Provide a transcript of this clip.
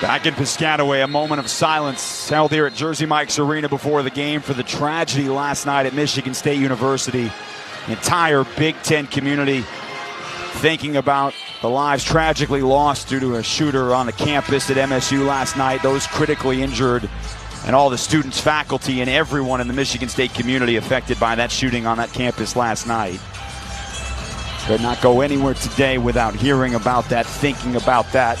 Back in Piscataway, a moment of silence held here at Jersey Mike's Arena before the game for the tragedy last night at Michigan State University. The entire Big Ten community thinking about the lives tragically lost due to a shooter on the campus at MSU last night, those critically injured, and all the students, faculty, and everyone in the Michigan State community affected by that shooting on that campus last night. Could not go anywhere today without hearing about that, thinking about that.